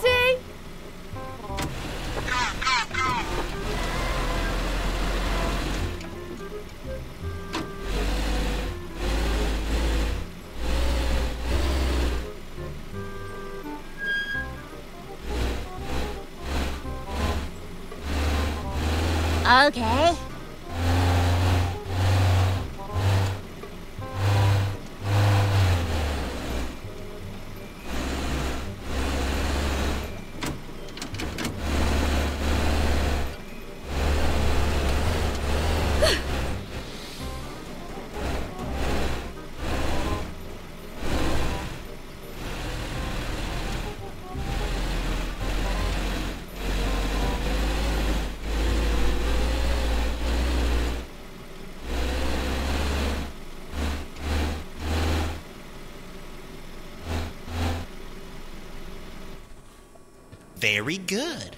Taxi! Okay. Very good.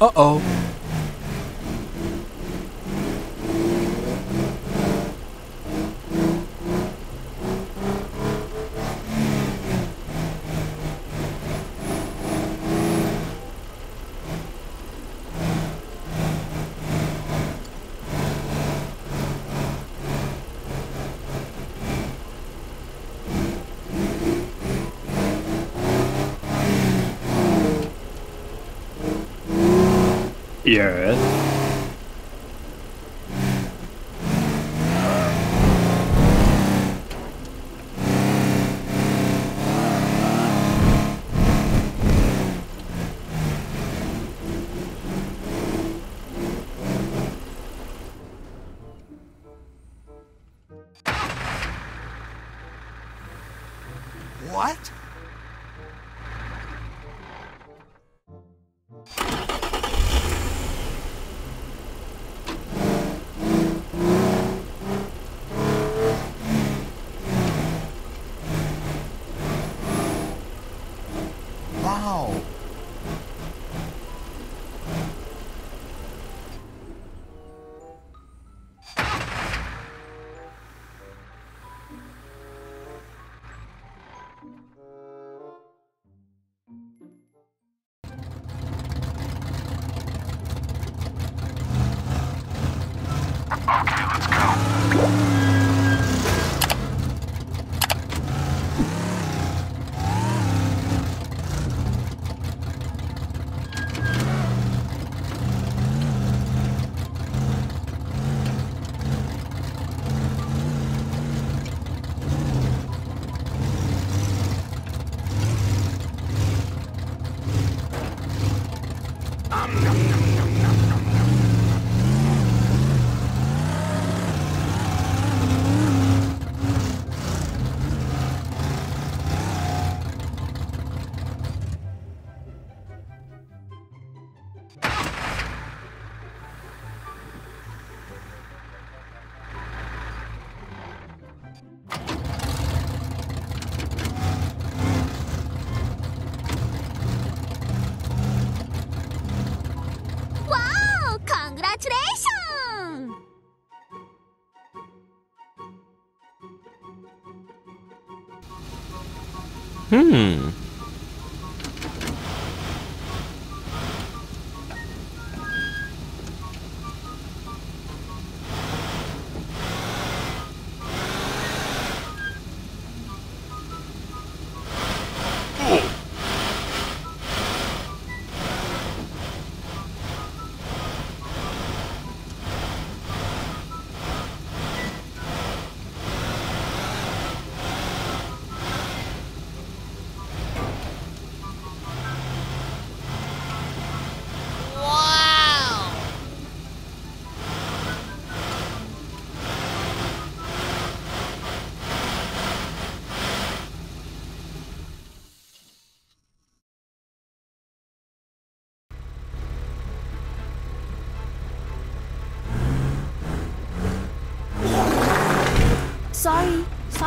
Uh-oh. Yes. Hmm.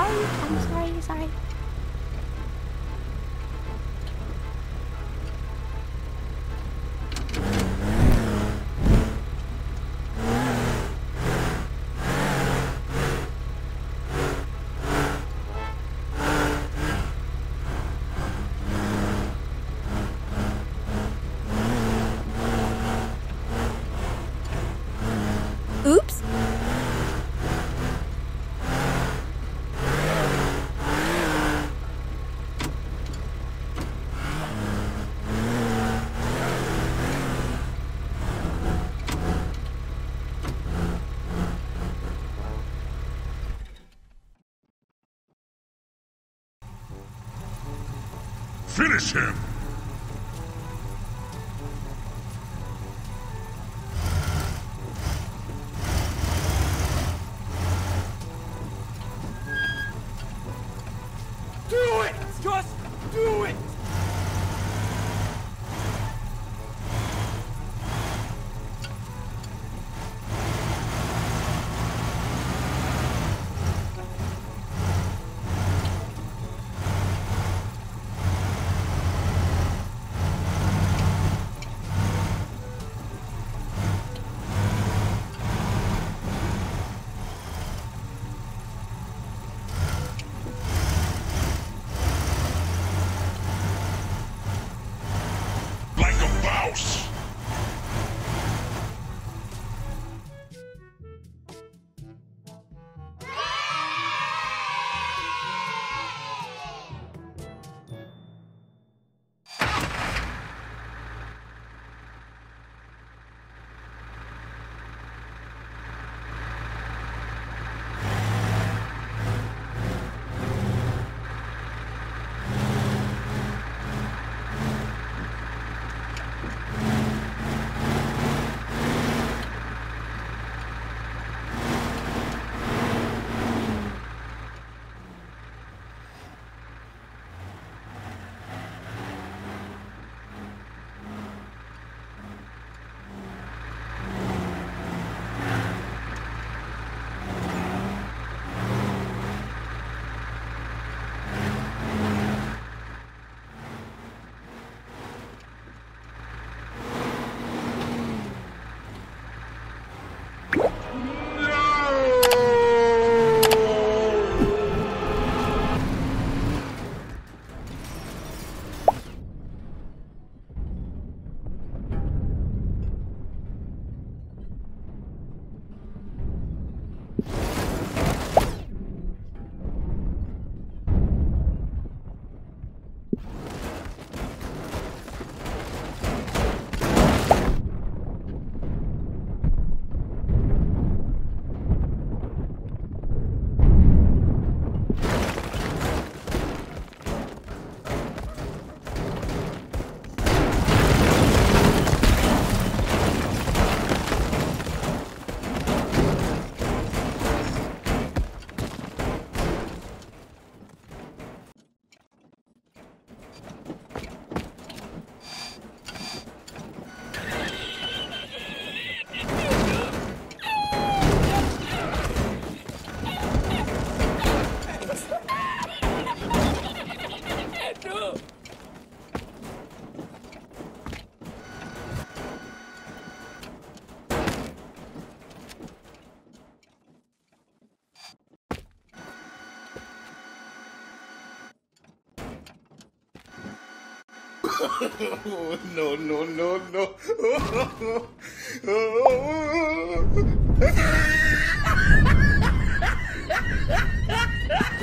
Sorry. I'm sorry. Sorry. Finish him! no, no, no, no.